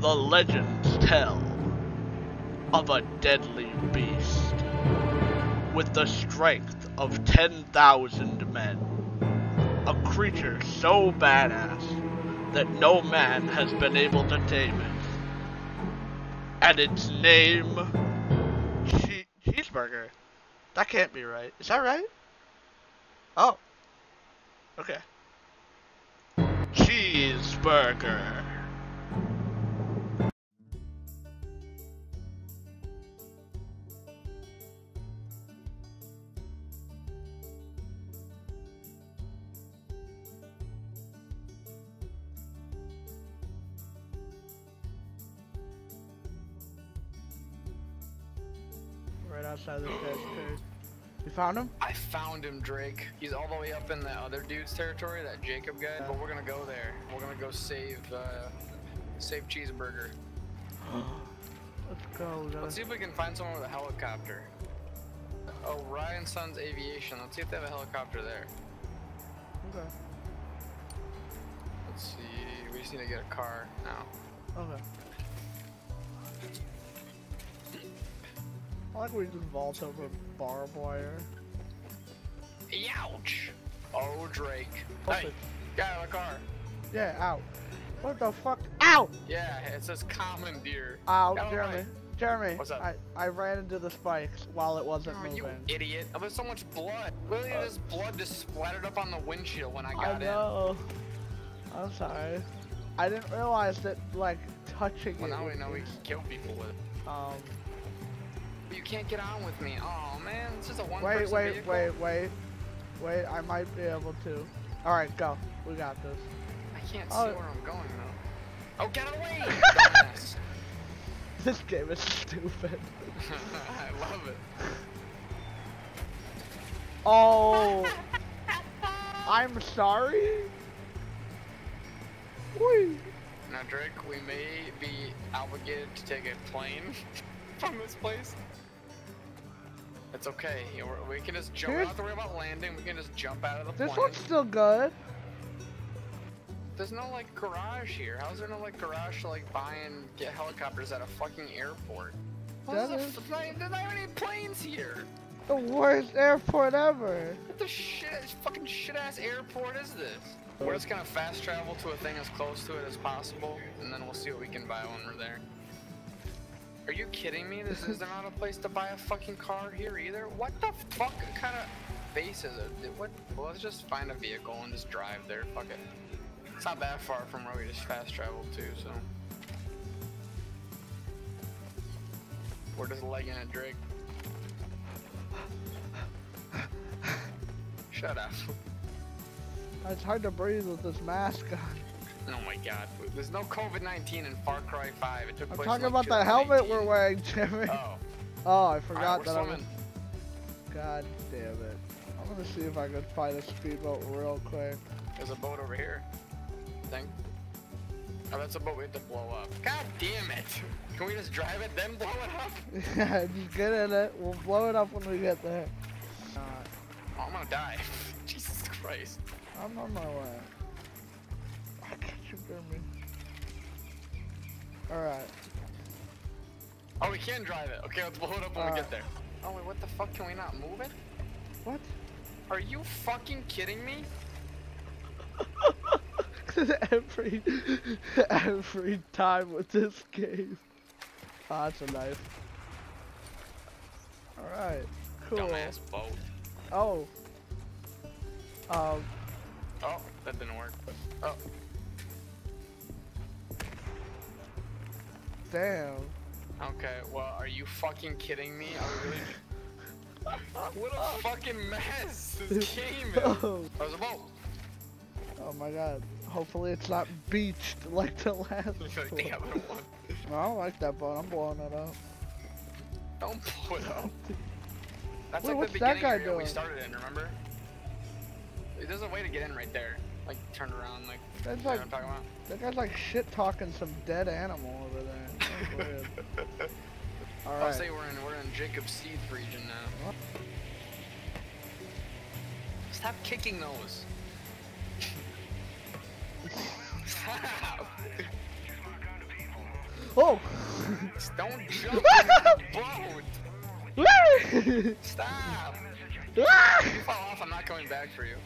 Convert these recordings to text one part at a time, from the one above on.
the legends tell of a deadly beast with the strength of 10,000 men. A creature so badass that no man has been able to tame it. And its name, che- Cheeseburger. That can't be right. Is that right? Oh. Okay. Cheeseburger. Found him? I found him, Drake. He's all the way up in the other dude's territory, that Jacob guy. But we're gonna go there. We're gonna go save, uh, save Cheeseburger. Let's go. gotta- Let's see if we can find someone with a helicopter. Oh, Rye and Sons Aviation. Let's see if they have a helicopter there. Okay. Let's see. We just need to get a car now. Okay. I like we just vault over barbed wire. Ouch! Oh, Drake. Hey, get out of the car. Yeah, out. What the fuck? Ow! Yeah, it says commandeer. Ow, of the Jeremy. Jeremy. What's up? I, I ran into the spikes while it wasn't Oh, you moving. idiot. Oh, there's so much blood. Literally, Uh, this blood just splattered up on the windshield when I I got in. know. I'm sorry. I didn't realize that, like, touching Well, it now we know we can kill people with it. Um, But you can't get on with me. Oh, man. This is a one wait, wait, vehicle. wait, wait. Wait, I might be able to. Alright, go. We got this. I can't oh. see Oh. where I'm going, though. Oh, get away! This game is stupid. I love it. Oh! I'm sorry? Now, Drake, we may be obligated to take a plane from this place. It's okay. We can just jump. We don't have to worry about landing. We can just jump out of the This plane. one's still good. There's no like garage here. How's there no like garage to like buy and get helicopters at a fucking airport? That What is is- the f- There's not even any planes here. The worst airport ever. What the shit, This fucking shit ass airport is this? We're just gonna fast travel to a thing as close to it as possible, and then we'll see what we can buy when we're there. Are you kidding me? This is not a place to buy a fucking car here either? What the fuck kind of base is it? What? Well, let's just find a vehicle and just drive there. Fuck it. It's not that far from where we just fast traveled to, so. We're just legging it, Drake. Shut up. It's hard to breathe with this mask on. Oh my god. There's no COVID-19 in Far Cry 5. It took I'm place talking about the helmet 2019. we're wearing, Jimmy. Oh. Oh, I forgot we're that I'm. swimming. God damn it. I'm gonna see if I can find a speedboat real quick. There's a boat over here. Thing. Oh, that's a boat we have to blow up. God damn it! Can we just drive it, then blow it up? Yeah, just get in it. We'll blow it up when we get there. Uh, Oh, I'm gonna die. Jesus Christ. I'm on my way. Alright. Oh, we can drive it. Okay, let's blow it up when we Uh. get there. Oh, wait, what the fuck? Can we not move it? What? Are you fucking kidding me? every every time with this game. Oh, that's a knife. Alright. Cool. Dumbass boat. Oh. Um, Oh, that didn't work. Oh, damn. okay. Well, are you fucking kidding me? We really... What a fucking mess this game oh. is. Oh. There's a boat. oh my god. Hopefully it's not beached like the last Like, one. I don't No, I don't like that boat. I'm blowing it up. Don't blow it up. That's Wait, like the that beginning guy area we started in, remember? There's a way to get in right there. Like, turn around, like, That's like what I'm talking about? that guy's like shit talking some dead animal over there. That's weird. I'll say we're in, we're in Jacob's Seed region now. What? Stop kicking those. Stop. Oh! Don't jump in the boat! Stop! Ah! If you fall off, I'm not coming back for you.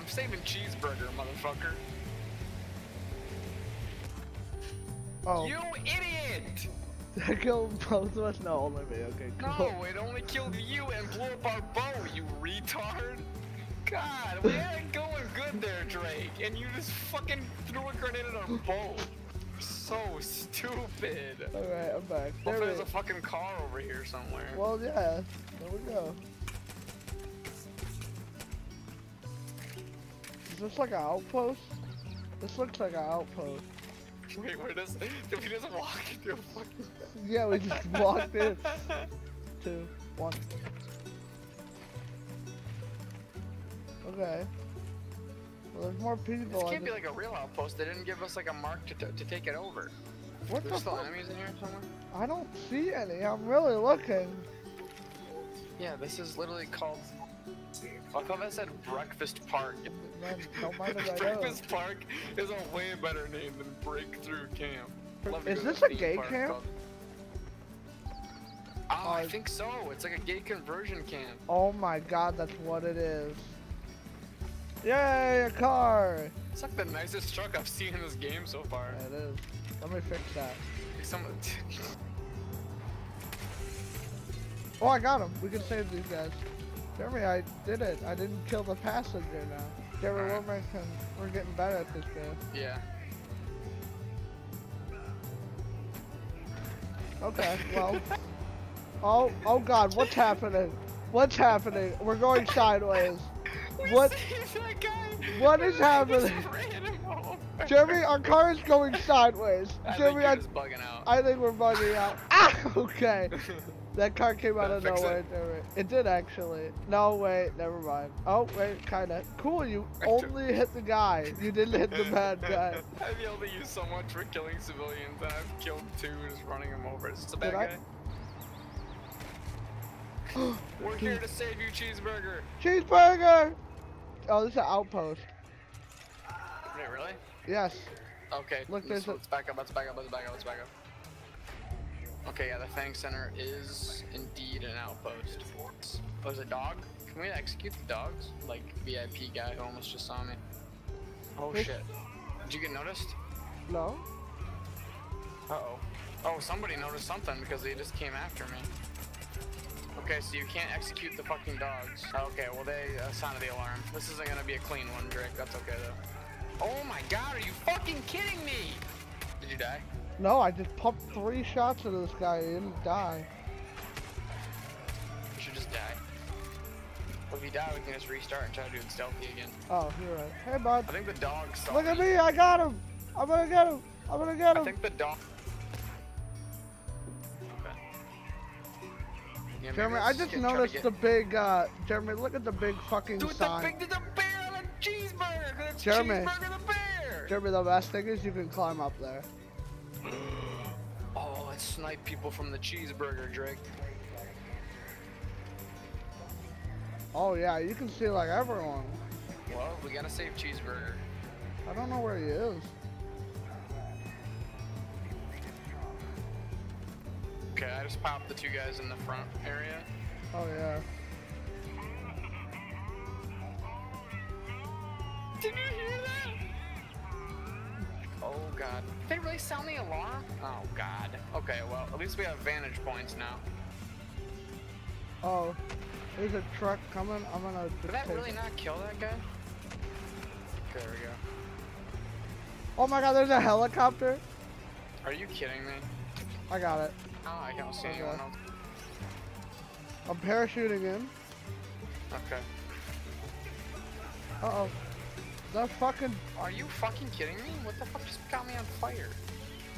I'm saving cheeseburger, motherfucker. oh, You idiot! that killed both of us? No, only me. Okay, cool. No, it only killed you and blew up our bow, you retard! God, we had it going good there, Drake, and you just fucking threw a grenade at our boat. So stupid. Alright, I'm back. There there's a fucking car over here somewhere. Well, yeah. There we go. This like an outpost? This looks like an outpost. Wait, where does if he doesn't walk into a fucking Yeah, we just walked in. Two, one. Okay. Well, there's more people. This can't be like a real outpost. They didn't give us like a mark to, to, take it over. what the There's still fuck? enemies in here somewhere? I don't see any. I'm really looking. Yeah, this is literally called. I thought that said Breakfast Park. Man, don't mind if I. Breakfast Park is a way better name than Breakthrough Camp. Love Is this a gay camp? called- Oh, I Uh, think so. It's like a gay conversion camp. Oh my god, that's what it is. Yay, a car! It's like the nicest truck I've seen in this game so far. It is. Let me fix that. Oh, I got him. We can save these guys. Jeremy, I did it. I didn't kill the passenger now. Jeremy, we're, Alright. making, we're getting better at this game. yeah. Okay, well. Oh, oh god, what's happening? What's happening? We're going sideways. We What- guy. what is happening? ran him over. Jeremy, our car is going sideways. I think Jeremy, you're I, bugging out. I think we're bugging out. Ah, okay. That car came out of Fix it. nowhere, It did actually. No, wait, never mind. Oh, wait, kinda. Cool, you only hit the guy. You didn't hit the bad guy. I've yelled at you so much for killing civilians, and I've killed two just running them over. It's this a bad Did guy? We're here to save you, cheeseburger. Cheeseburger! Oh, this is an outpost. Wait, really? Yes. Okay. Look, there's let's back up. Let's back up. Let's back up. Let's back up. Okay, yeah, the Fang Center is indeed an outpost. Oh, there's a dog. Can we execute the dogs? Like VIP guy who almost just saw me. Oh Which- shit. Did you get noticed? No? Uh oh. Oh, somebody noticed something because they just came after me. Okay, so you can't execute the fucking dogs. Okay, well they uh, sounded the alarm. This isn't gonna be a clean one, Drake. That's okay though. Oh my god, are you fucking kidding me? Did you die? No, I just pumped three shots into this guy. He didn't die. You should just die. If you die, we can just restart and try to do it stealthy again. Oh, you're right. Hey, bud. I think the dog saw Look at me. I got him. I'm gonna get him. I'm gonna get him. I think the dog. Okay. Yeah, Jeremy, I just noticed get- the big, uh, Jeremy, look at the big fucking Dude, the sign. big, the bear on a cheeseburger. It's Jeremy. cheeseburger the bear. Jeremy, the best thing is you can climb up there. Mm. Oh, let's snipe people from the cheeseburger, Drake. Oh, yeah, you can see, like, everyone. Well, we gotta save cheeseburger. I don't know where he is. Okay, I just popped the two guys in the front area. Oh, yeah. Sound the alarm? Oh god. Okay, well, at least we have vantage points now. Oh, there's a truck coming. I'm gonna Did that really it. not kill that guy? There we go. Oh my god, there's a helicopter. Are you kidding me? I got it. Oh, I don't see Okay. anyone else. I'm parachuting in. Okay. Uh oh. The fucking, Are you fucking kidding me? What the fuck just got me on fire?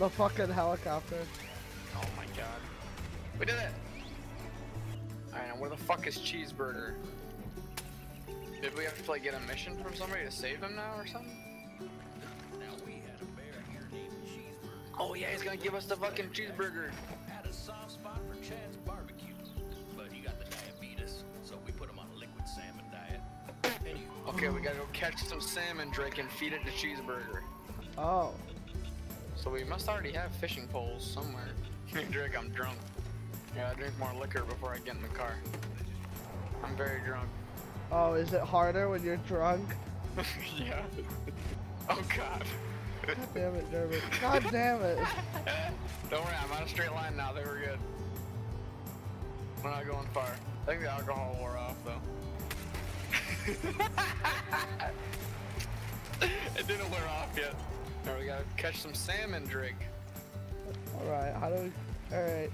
The fucking helicopter. Oh my god. We did it! Alright, now where the fuck is Cheeseburger? Did we have to like get a mission from somebody to save him now or something? Now we had a bear here named Cheeseburger. Oh yeah, he's gonna give us the fucking cheeseburger. Had a soft spot for Chad's barbecue, but he got the diabetes, so we put him on a liquid salmon diet. Okay, we gotta go catch some salmon, Drake, and feed it to Cheeseburger. Oh. So we must already have fishing poles somewhere. Drake, I'm drunk. Yeah, I drink more liquor before I get in the car. I'm very drunk. Oh, is it harder when you're drunk? yeah. Oh god. God damn it, Dermot. God damn it. Don't worry, I'm on a straight line now. They were good. We're not going far. I think the alcohol wore off though. it didn't wear off yet. Now we gotta catch some salmon, Drake. Alright, how do we... Alright.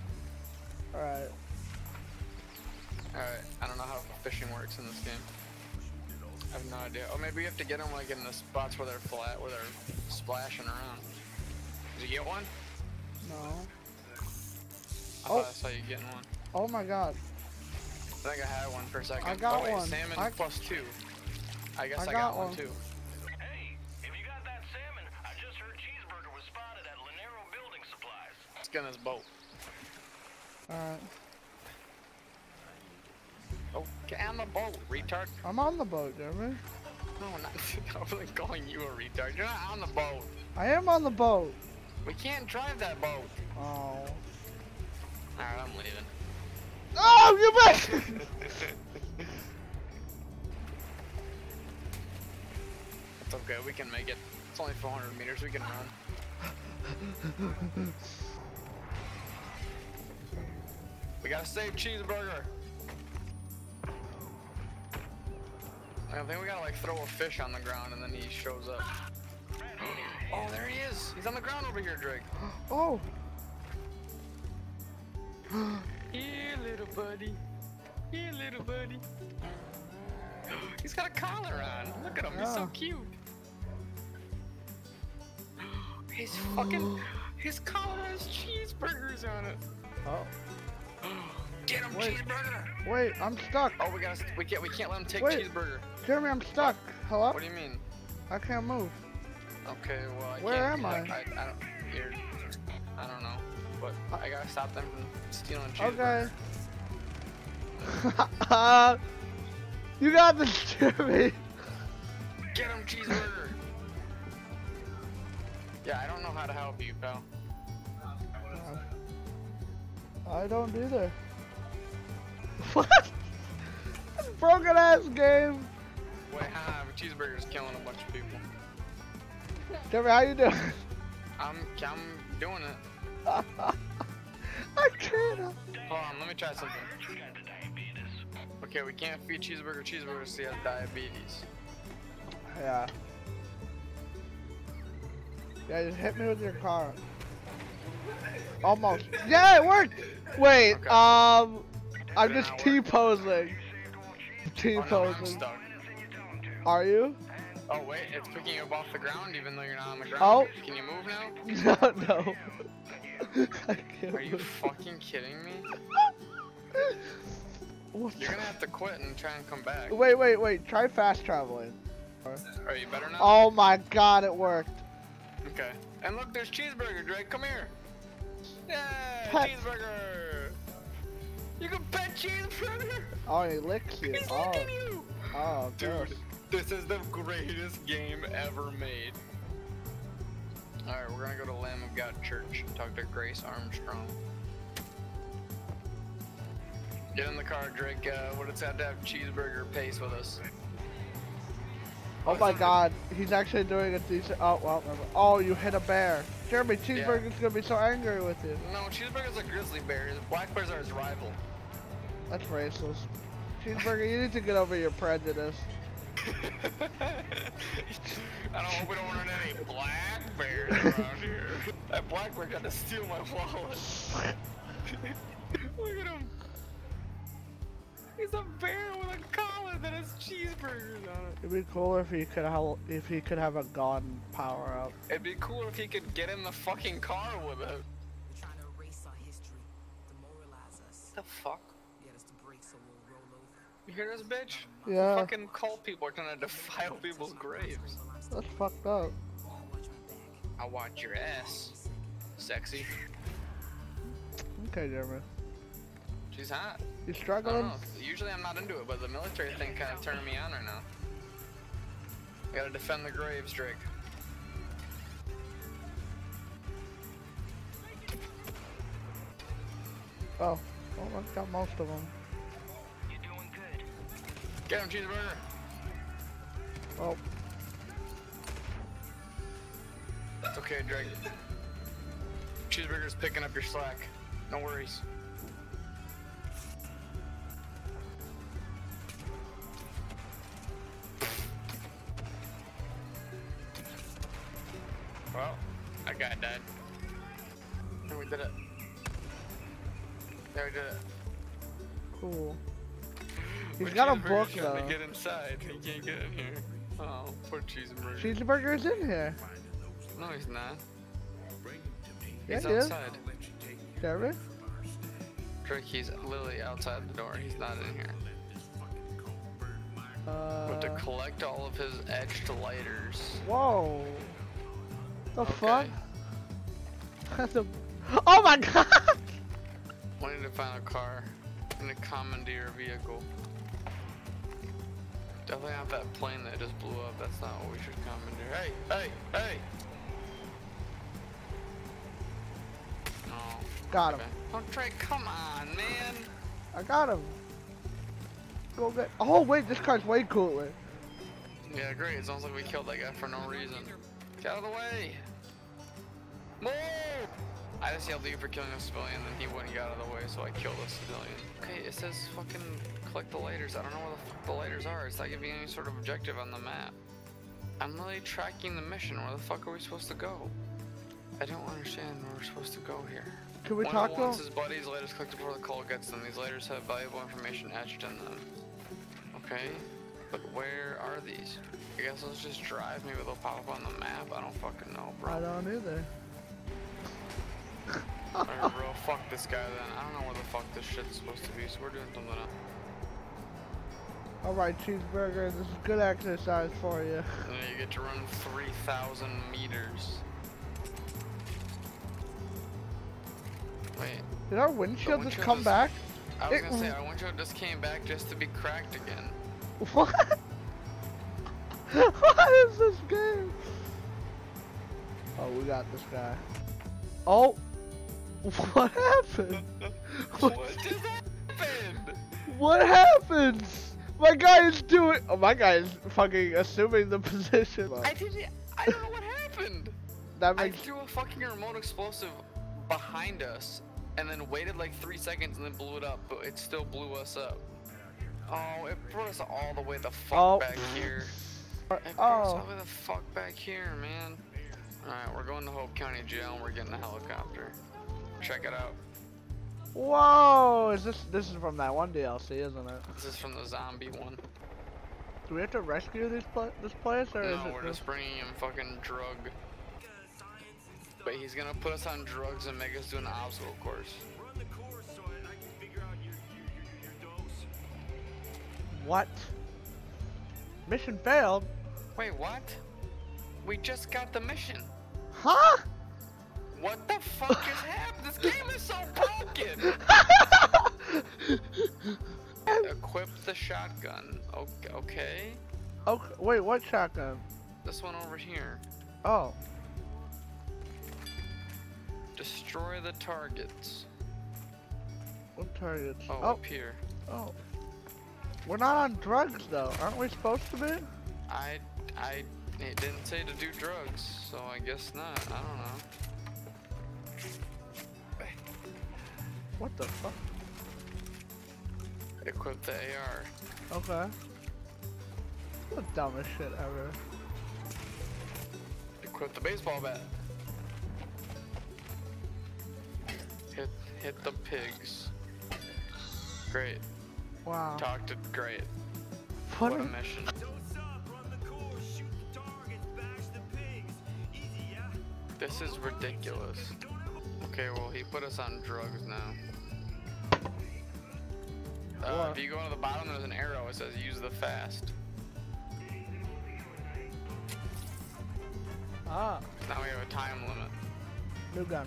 Alright. Alright, I don't know how fishing works in this game. I have no idea. Oh, maybe we have to get them like in the spots where they're flat, where they're splashing around. Did you get one? No. I Oh. thought I saw you getting one. Oh my god. I think I had one for a second. I got oh, wait, one. Salmon I- plus two. I guess I I, got got, one one. too. Hey, if you got that salmon, I just heard Cheeseburger was spotted at Lanero Building Supplies. Let's get in this boat. Alright. Oh, get on the boat, retard. I'm on the boat, Dermot. No, not, I wasn't calling you a retard. You're not on the boat. I am on the boat. We can't drive that boat. Oh. Alright, I'm leaving. Oh, you back! It's okay, we can make it. It's only 400 meters, we can run. We gotta save Cheeseburger. I think we gotta like throw a fish on the ground and then he shows up. Oh, there he is. He's on the ground over here, Drake. oh. Here, little buddy. Here, little buddy. He's got a collar on. Look at him. He's so Yeah. cute. His fucking his collar has cheeseburgers on it. Oh. Get him, Wait. cheeseburger. Wait, I'm stuck. Oh, we gotta. We can't. We can't let him take Wait. cheeseburger. Jeremy, I'm stuck. Hello? What do you mean? I can't move. Okay, well, I Where can't, am I? I, I don't. Here. I don't know, but I gotta stop them from stealing cheeseburger. Okay. you got this, Jeremy. Get him, cheeseburger. yeah, I don't know how to help you, pal. I don't either. What? Broken ass game. Wait, haha, cheeseburger's killing a bunch of people. Tell me how you doing? I'm, I'm doing it. I can't. Hold on, let me try something. Okay, we can't feed cheeseburger cheeseburger so he has diabetes. Yeah. Yeah, just hit me with your car. Almost. Yeah, it worked. Wait, Okay. um, I'm just T posing. T Oh no, posing. Are you? Oh wait, it's picking you up off the ground even though you're not on the ground. Oh. Can you move now? No, no. I can't. Are you move. fucking kidding me? You're gonna have to quit and try and come back. Wait, wait, wait. Try fast traveling. Are you better now? Oh my god, it worked. Okay. And look, there's cheeseburger, Drake. Come here. Yeah, cheeseburger. You can pet cheeseburger. Oh, he licks you. He's Oh, licking you. oh, gross. Dude, this is the greatest game ever made. Alright, we're gonna go to Lamb of God Church and talk to Grace Armstrong. Get in the car, Drake. Uh, what it's had to have cheeseburger pace with us. Oh my god, he's actually doing a decent. Oh, well, oh, you hit a bear. Jeremy, Cheeseburger's gonna be so angry with you. No, cheeseburger's a grizzly bear. The black bears are his rival. That's racist. Cheeseburger, you need to get over your prejudice. I don't hope we don't run any black bears around here. That black bear got to steal my wallet. Look at him. He's a bear with a collar that has cheeseburgers on it. It'd be cooler if he could have if he could have a gun power up. It'd be cooler if he could get in the fucking car with it. trying to erase our history, demoralize us, The fuck? get us to break so we'll roll over. You hear this bitch? Yeah, Fucking cult people are trying to defile people's graves. that's fucked up. Watch my back. I'll your ass. Sexy. Okay, Jeremy. She's hot. You I struggling? Usually I'm not into it, but the military thing kind of turned me on right now. Gotta defend the graves, Drake. Oh, well, I've got most of them. You're doing good. Get him, cheeseburger. Oh, It's okay, Drake. Cheeseburger's picking up your slack. No worries. But got a Cheeseburger's book trying to get inside. He can't get in here. Oh, poor Cheeseburger. Cheeseburger's in here. no, he's not. Yeah, He's he is. outside. Jeremy? Drake, he's literally outside the door. He's not in here. We have to Uh, collect all of his etched lighters. whoa. The Okay. fuck? That's a. Oh my god! We need to find a car and a commandeer vehicle. Definitely not that plane that just blew up. That's not what we should come commandeer. Hey, hey, hey! No. Got him. Okay. Oh, Drake, come on, man! I got him. Go get. Oh wait, this car's way cooler. Yeah, great. It sounds like we killed that guy for no reason. Get out of the way! Move! I just yelled at you for killing a civilian, then he wouldn't get out of the way, so I killed a civilian. Okay, it says fucking collect the lighters. I don't know where the fuck the lighters are. It's not giving me any sort of objective on the map. I'm really tracking the mission. Where the fuck are we supposed to go? I don't understand where we're supposed to go here. Can we One talk of to the wants his buddies lighters collected before the call gets them. These lighters have valuable information etched in them. Okay, but where are these? I guess let's just drive. Maybe they'll pop up on the map. I don't fucking know, bro. I don't either. Alright, bro. Fuck this guy then. I don't know where the fuck this shit's supposed to be, so we're doing something else. Alright, cheeseburger, this is good exercise for you. You get to run 3,000 meters. Wait, Did our windshield just come is- back? I was It- gonna say, our windshield just came back just to be cracked again. What? what is this game? Oh, we got this guy. Oh! What happened? what just happened? What happens? My guy is doing. Oh, my guy is fucking assuming the position. I didn't. I don't know what happened. that I threw a fucking remote explosive behind us and then waited like three seconds and then blew it up, but it still blew us up. Oh, it brought us all the way the fuck Oh. back here. It brought us Oh. all the way the fuck back here, man. Alright, we're going to Hope County Jail and we're getting a helicopter. Check it out. Whoa! Is this this is from that one DLC, isn't it? This is from the zombie one. Do we have to rescue this pla this place, or is it? No, we're just? bringing him fucking drug. But he's gonna put us on drugs and make us do an obstacle course. Run the course so I can figure out your your, your, your dose. What? Mission failed. Wait, what? We just got the mission. Huh? What the fuck is happening? This game is so broken. Equip the shotgun. Okay, okay. Wait, what shotgun? This one over here. Oh. Destroy the targets. What targets? Oh, Oh. up here. Oh. We're not on drugs though. Aren't we supposed to be? I, I, it didn't say to do drugs, so I guess not. I don't know. What the fuck? Equip the AR. Okay. The dumbest shit ever. Equip the baseball bat. Hit, hit the pigs. Great. Wow. Talk to great. What What a is- mission. So what's up? Run the course, shoot the targets, bash the pigs. Easy, yeah? This is ridiculous. Okay, well, he put us on drugs now. Uh, if you go to the bottom, there's an arrow. It says use the fast. Ah, Now we have a time limit. new gun.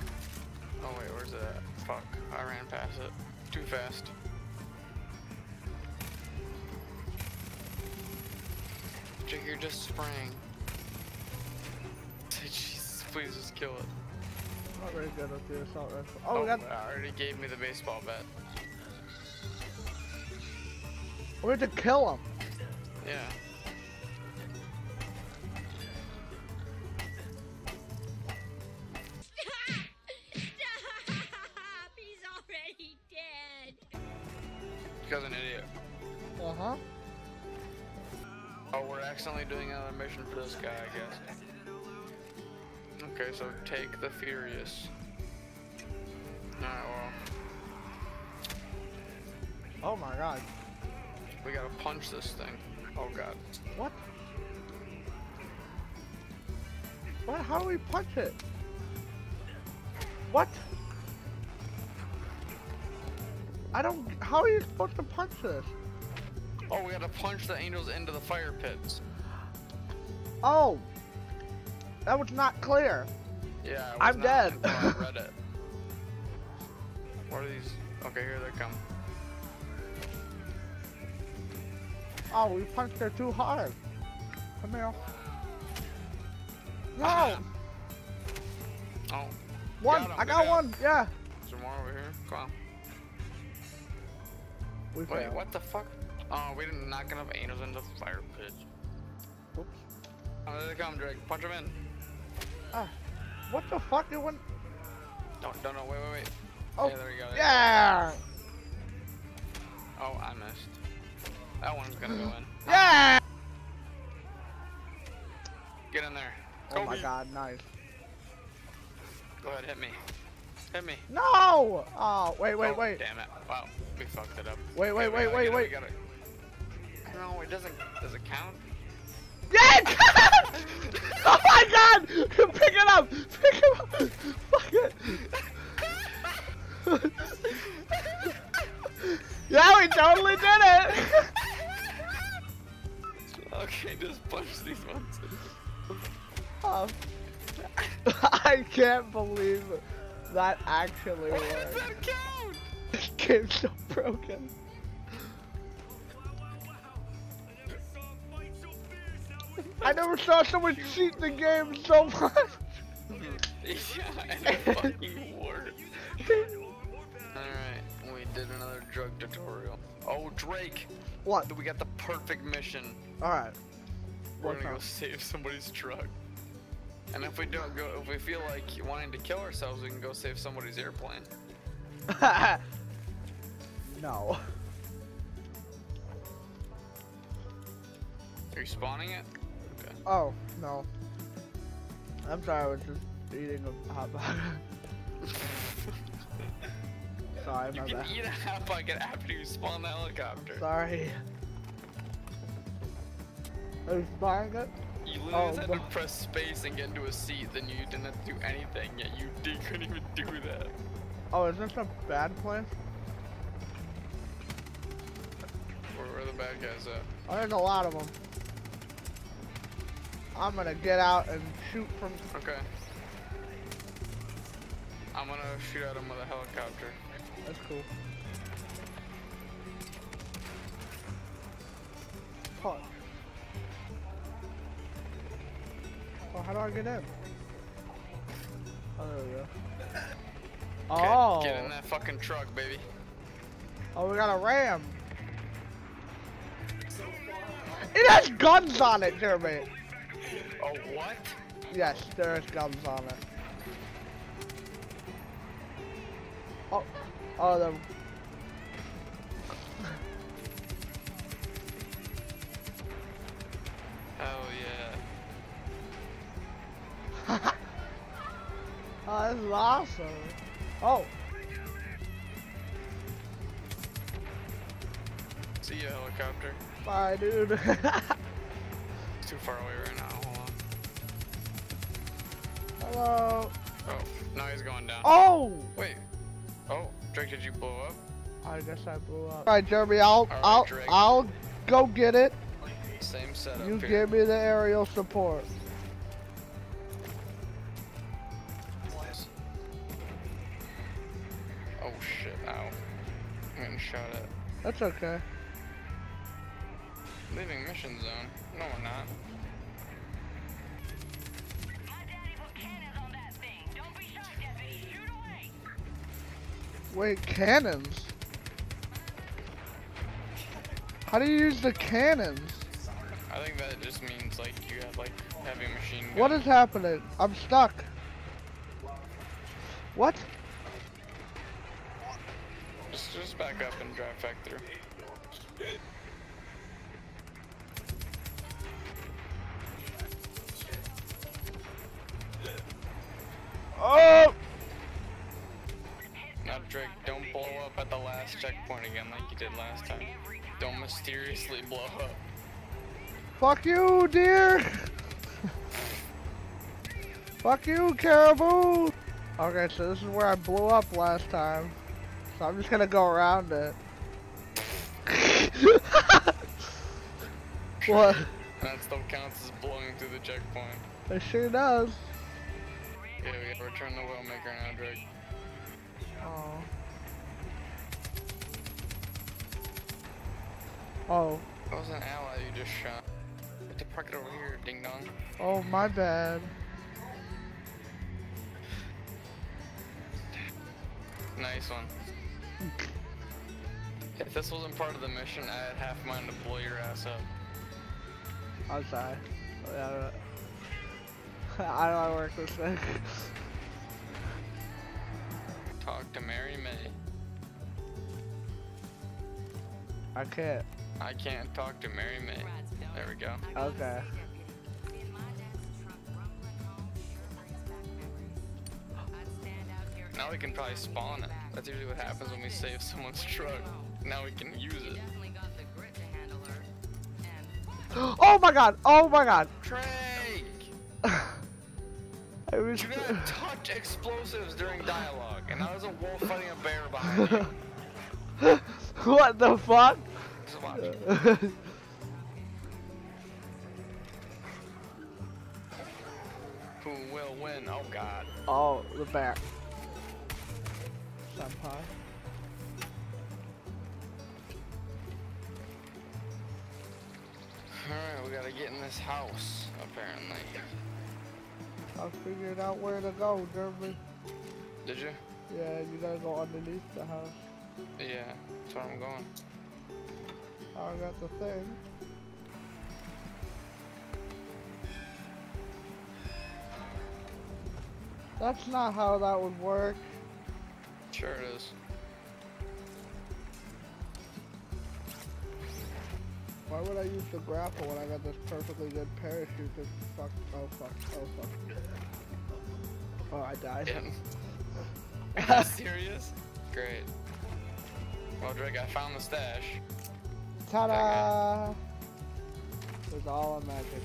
Oh wait, where's that? Fuck, I ran past it. Too fast. Jake, you're just spraying. Jesus, please just kill it. Not very good with the assault rifle. Oh, we got. I already gave me the baseball bat. We have to kill him. Yeah. Stop! He's already dead. Because an idiot. Uh huh. Oh, we're accidentally doing another mission for this guy, I guess. Okay, so take the Furious. Alright, well, Oh my god. We gotta punch this thing. Oh god. What? What? How do we punch it? What? I don't. How are you supposed to punch this? Oh, we gotta punch the angels into the fire pits. Oh! That was not clear. Yeah, I'm not dead. I read it. What are these? Okay, here they come. Oh, we punched her too hard. Come here. No! Oh, One! Got him, I got one! Yeah! is there more over here? Come on. We Wait, failed. what the fuck? Oh, we didn't knock enough angels into the fire pit. Whoops. Oh, there they come, Drake. Punch them in. Ah, what the fuck? It went. Don't, don't, no, wait, wait, wait. Oh, yeah, there we go. there yeah! go. Oh, I missed. That one's gonna go in. Yeah! Get in there. Oh my god, nice. Go ahead, hit me. Hit me. No! Oh, wait, wait, Oh, wait. Damn it. Wow, we fucked it up. Wait, wait, Okay, wait, wait, it, wait. Gotta... No, it doesn't. Does it count? Yes! oh my god! Pick it up! Pick it up! Fuck it! yeah, we totally did it! Okay, just punch these ones. Um, I can't believe that actually does worked. that count? This game's so broken. I never saw someone cheat the game so much. yeah, and it fucking worked. Alright, we did another drug tutorial. Oh, Drake! what? We got the perfect mission. Alright. We're gonna go save somebody's truck. And if we don't go, if we feel like wanting to kill ourselves, we can go save somebody's airplane. no. Are you spawning it? Okay. Oh, no. I'm sorry, I was just eating a hot dog. sorry, my You can bad. eat a hot pocket after you spawn the helicopter. Sorry. You buying it? You oh, literally Oh, just had to press space and get into a seat, then you didn't have to do anything, yet you did, couldn't even do that. Oh, is this a bad place? Where, where are the bad guys at? Oh, there's a lot of them. I'm gonna get out and shoot from. Okay. I'm gonna shoot at him with a helicopter. That's cool. Punch. Oh, how do I get in? Oh, there we go. Okay, Oh. Get in that fucking truck, baby. Oh, we got a ram. It has guns on it, Jeremy. Oh, what? Yes, there is guns on it. Oh, oh, the. Oh, awesome. Oh, See you, helicopter. bye, dude. It's too far away right now. Hold on. Hello. Oh, now he's going down. Oh, Wait. Oh, Drake, did you blow up? I guess I blew up. All right, Jeremy, I'll, right, I'll, Drake. I'll go get it. Same setup You here. give me the aerial support. That's okay. Leaving mission zone. No, we're not. My daddy put cannons on that thing. Don't be shy, deputy. Shoot away. Wait, cannons? How do you use the cannons? I think that just means like you have like heavy machine gun. What is happening? I'm stuck. What? Just, just back up and drive back through. Oh! Now, Drake, don't blow up at the last checkpoint again like you did last time. Don't mysteriously blow up. Fuck you, dear! Fuck you, caribou! Okay, so this is where I blew up last time. So I'm just gonna go around it. what? That still counts as blowing through the checkpoint. It sure does. Yeah, we gotta return the wheelmaker now, Drake. Oh. Oh. That was an ally you just shot. You have to park it over here, ding dong. Oh, my bad. Nice one. If this wasn't part of the mission, I had half mine to blow your ass up. I'm sorry. I don't I don't work this thing. Talk to Mary May. I can't. I can't talk to Mary May. There we go. Okay. Now we can probably spawn it. That's usually what happens when we save someone's truck. Now we can use it. Oh my god! Oh my god! Drake! I was. You gotta touch explosives during dialogue, and now there's a wolf fighting a bear behind you. what the fuck? Just watch. Who will win? Oh god. oh, the bear. Senpai. Alright, we gotta get in this house, apparently. I figured out where to go, Jeremy. Did you? Yeah, you gotta go underneath the house. Yeah, that's where I'm going. I got the thing. That's not how that would work. Sure it is. Why would I use the grapple when I got this perfectly good parachute that fuck, oh fuck, oh fuck. Oh, I died. Yeah. Are you serious? Great. Well, Drake, I found the stash. Ta-da! It's all a magic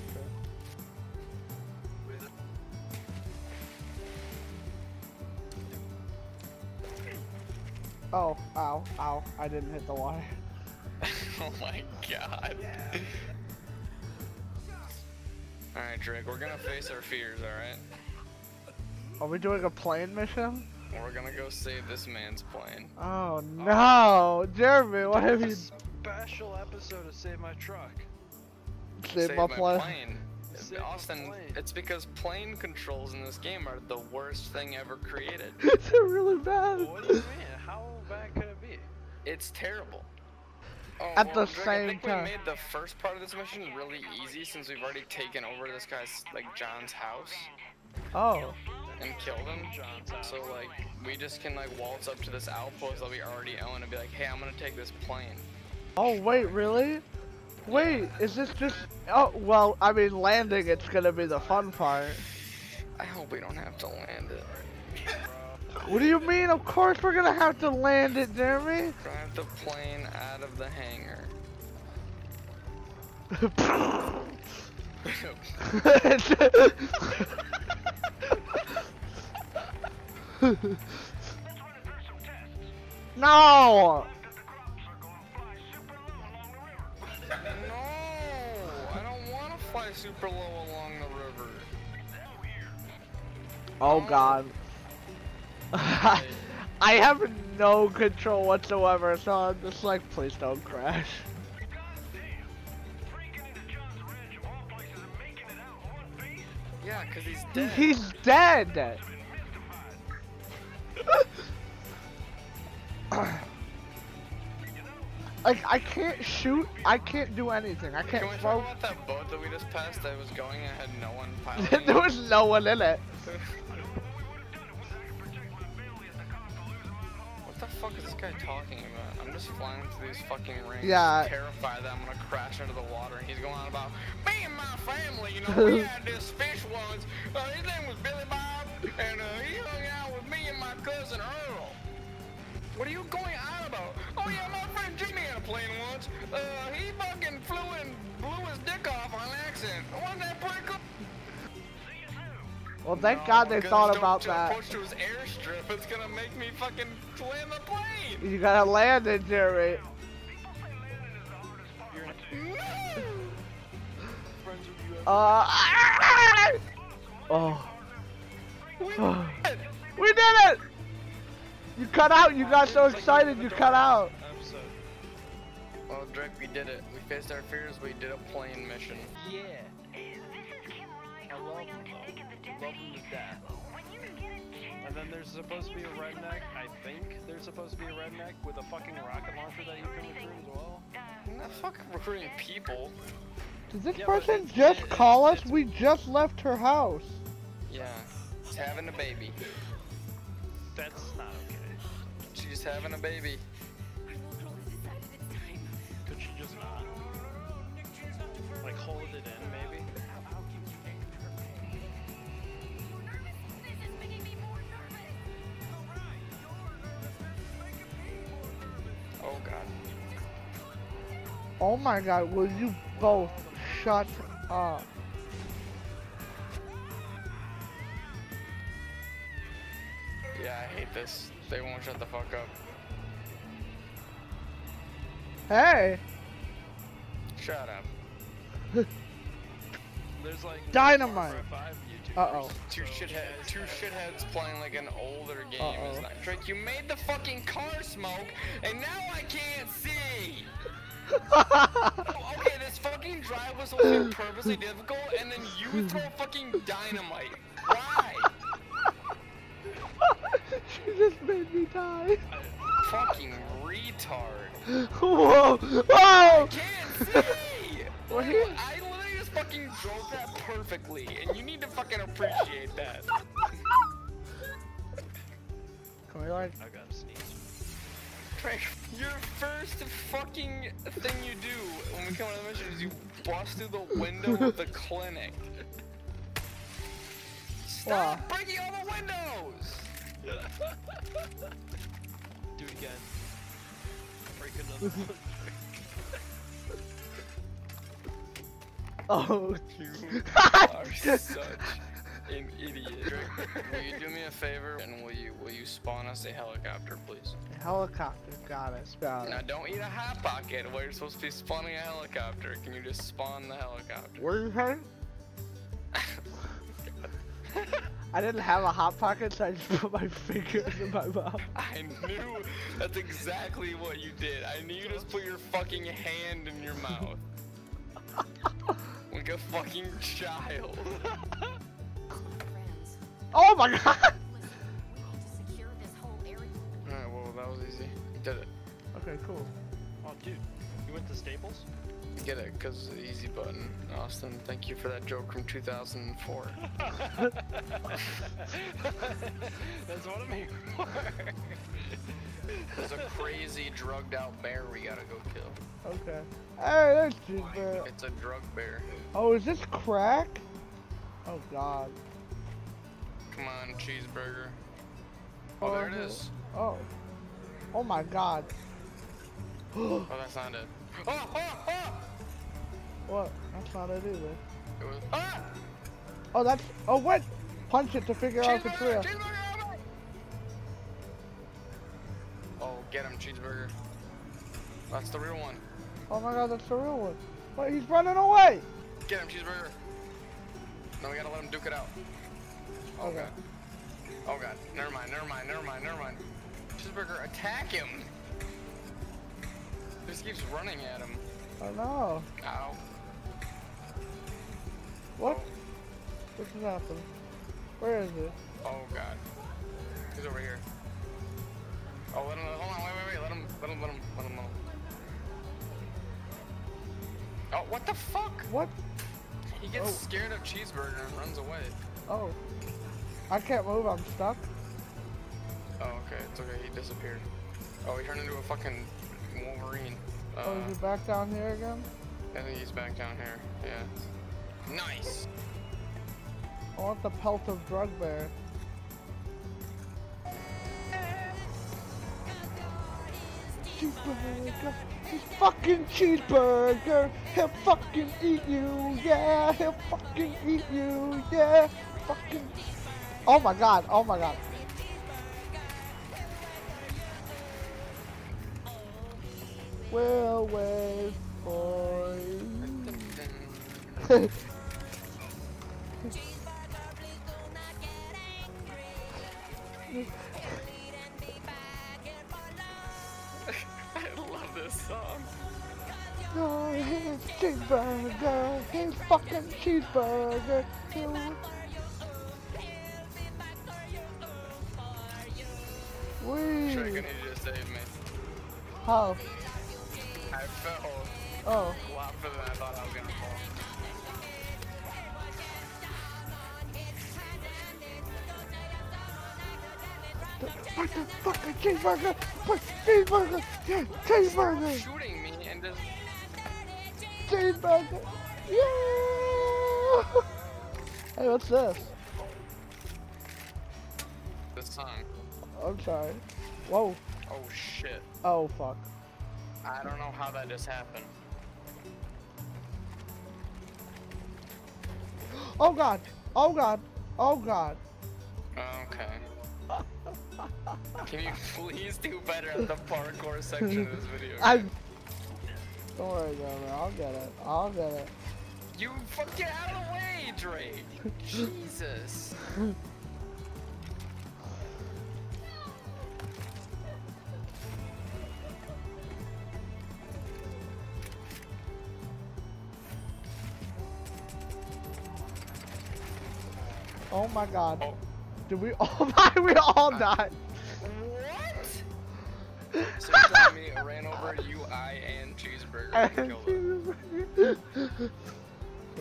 Oh, ow, ow, I didn't hit the water. oh my god. Alright, Drake, we're gonna face our fears, alright? Are we doing a plane mission? We're gonna go save this man's plane. Oh um, no! Jeremy, what have you Special episode of Save My Truck. saved my plane? Save my Austin, plane. it's because plane controls in this game are the worst thing ever created. it's really bad. What do you mean? How It's terrible. Oh, At the Drake, I same think time. we made the first part of this mission really easy since we've already taken over this guy's, like, John's house Oh. and killed him. So, like, we just can, like, waltz up to this outpost that we already own and be like, hey, I'm gonna take this plane. Oh wait, really? Wait, is this just? Oh well, I mean landing. It's gonna be the fun part. I hope we don't have to land it. What do you mean? Of course we're gonna have to land it, Jeremy. Drive the plane out of the hangar. Let's run it through some tests. no. That the crop circle will fly super low along the river. no! I don't want to fly super low along the river. Then we're Oh God. I have no control whatsoever, so I'm just like, please don't crash. Yeah, cause he's dead. He's dead! like, I can't shoot, I can't do anything, I can't Can we talk about that boat that we just passed that was going and had no one piloting There was no one in it. fuck is this guy talking about? I'm just flying through these fucking rings, Yeah. terrified that I'm gonna crash into the water, and he's going on about me and my family. You know, we had this fish once. Uh, his name was Billy Bob, and uh, he hung out with me and my cousin Earl. What are you going on about? Oh yeah, my friend Jimmy had a plane once. Uh, he fucking flew and blew his dick off on accident. Wasn't that pretty cool? Well, thank No, God they thought about that. Approach to his airstrip. It's gonna make me fucking land the plane. You gotta land it, Jerry. Friends. Uh. Oh. We Oh. did. We did it! You cut out. You got so excited. You cut out. Episode. Well, Drake, we did it. We faced our fears. We did a plane mission. Yeah. I love them though. Love them to death. And then there's supposed to be a redneck. I think there's supposed to be a redneck with a fucking rocket launcher that you can recruit as well. I'm not fucking recruiting people. Did this Yeah, person it's- just it- call us? it's- We just left her house. Yeah. She's having a baby. That's not okay. She's having a baby. Could she just not? Like hold it in, maybe? Oh my God! Will you both shut up? Yeah, I hate this. They won't shut the fuck up. Hey, Shut up. There's like Dynamite. four or five YouTubers. Uh-oh. Two so- shithead, two shitheads playing like an older game. Uh-oh. Is not Drake, you made the fucking car smoke, and now I can't see. Oh, okay, this fucking drive was supposed to be purposely difficult, and then you throw fucking dynamite. Why? she just made me die. Fucking retard. Whoa! Whoa! Can't see. Well, I literally just fucking drove that perfectly, and you need to fucking appreciate that. Can we like? I gotta sneeze. Drake, your first fucking thing you do when we come on the mission is you bust through the window of the clinic. Stop Wow. breaking all the windows! Do it again. Break another one. Oh. You are such an idiot. Will you do me a favor and will you will you spawn us a helicopter, please? A Helicopter. Got it. Got Now don't eat a hot pocket where you're supposed to be spawning a helicopter. Can you just spawn the helicopter? What are you saying? I didn't have a hot pocket, so I just put my fingers in my mouth. I knew that's exactly what you did. I knew you just put your fucking hand in your mouth. like a fucking child. Oh my god! Alright, well, that was easy. You did it. Okay, cool. Oh, dude, you went to Staples? You get it, because the easy button. Austin, thank you for that joke from 2004. That's what I'm here for. There's a crazy drugged out bear we gotta go kill. Okay. Hey, there's cheeseburger. It's a drug bear. Uh, oh, is this crack? Oh god. Come on, cheeseburger. Oh, there it is. Oh. Oh my god. Oh, that's not it. Oh, oh, oh! What? That's not it either. It was. Ah! Oh, that's. Oh, what? Punch it to figure out the Cheeseburger! real. Oh, get him, cheeseburger. That's the real one. Oh my god, that's the real one. Wait, he's running away! Get him, cheeseburger. No, we gotta let him duke it out. Oh god. Oh god. Never mind, never mind, never mind, never mind. Cheeseburger, attack him! He just keeps running at him. Oh no. Ow. What? What just happened? Where is it? Oh god. He's over here. Oh, let him. Hold on. Wait, wait, wait. Let him. Let him. Let him. Let him. Let him. Oh, what the fuck? What? He gets Oh. scared of cheeseburger and runs away. Oh. I can't move, I'm stuck. Oh, okay. It's okay. He disappeared. Oh, he turned into a fucking Wolverine. Uh, Oh, is he back down here again? I think he's back down here. Yeah. Nice. I want the pelt of Drug Bear. Cheeseburger, he's fucking cheeseburger. He'll fucking eat you, yeah. He'll fucking eat you, yeah. Fucking. Oh my god, oh my god. We'll wait for you. I love this song. Oh, he's cheeseburger. He's fucking cheeseburger. He'll- Shrek, I need you to save me. How? I fell Oh. a lot further than I thought I was gonna fall. What the fucking cheeseburger? Fuck cheeseburger. Yeah, cheeseburger. Shooting me and just Cheeseburger. Yeah. Hey, what's this I'm sorry. Whoa. Oh shit. Oh fuck. I don't know how that just happened. Oh god. Oh god. Oh god. Okay. Can you please do better at the parkour section of this video? I. Don't worry, Governor. I'll get it. I'll get it. You fuck get out of the way, Drake. Jesus. Oh my god. Oh. Did we all die? We all died. What? So you're telling me I ran over you, I, and Cheeseburger and killed him?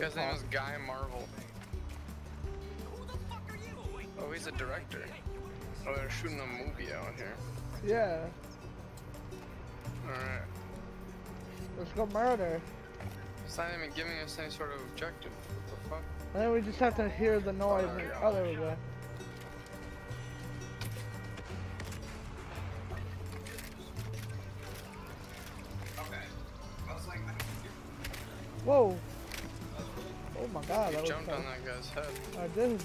His name was Guy Marvel. Oh, he's a director. Oh, they're shooting a movie out here. yeah. Alright. Let's go murder. It's not even giving us any sort of objective. What the fuck? And then we just have to hear the noise. and- Oh, there we go. Whoa. Oh my god, You that jumped on that guy's head. I did.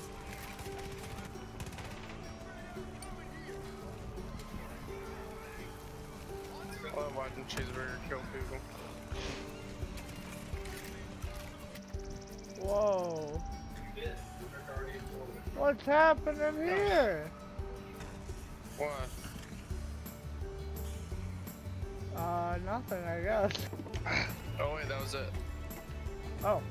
What's happening here? What? Uh, nothing, I guess. Oh wait, that was it. Oh.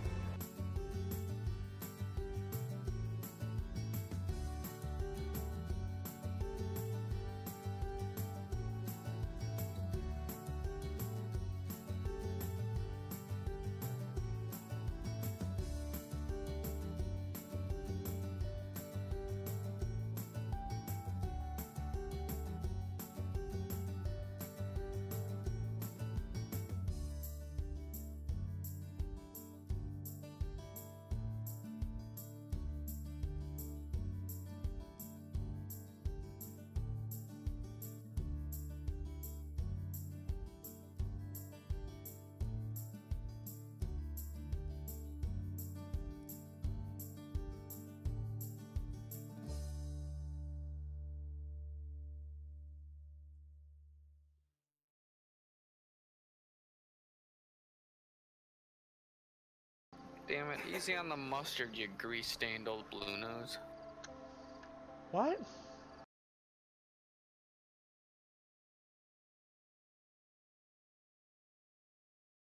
Damn it, easy on the mustard, you grease-stained old blue nose. What?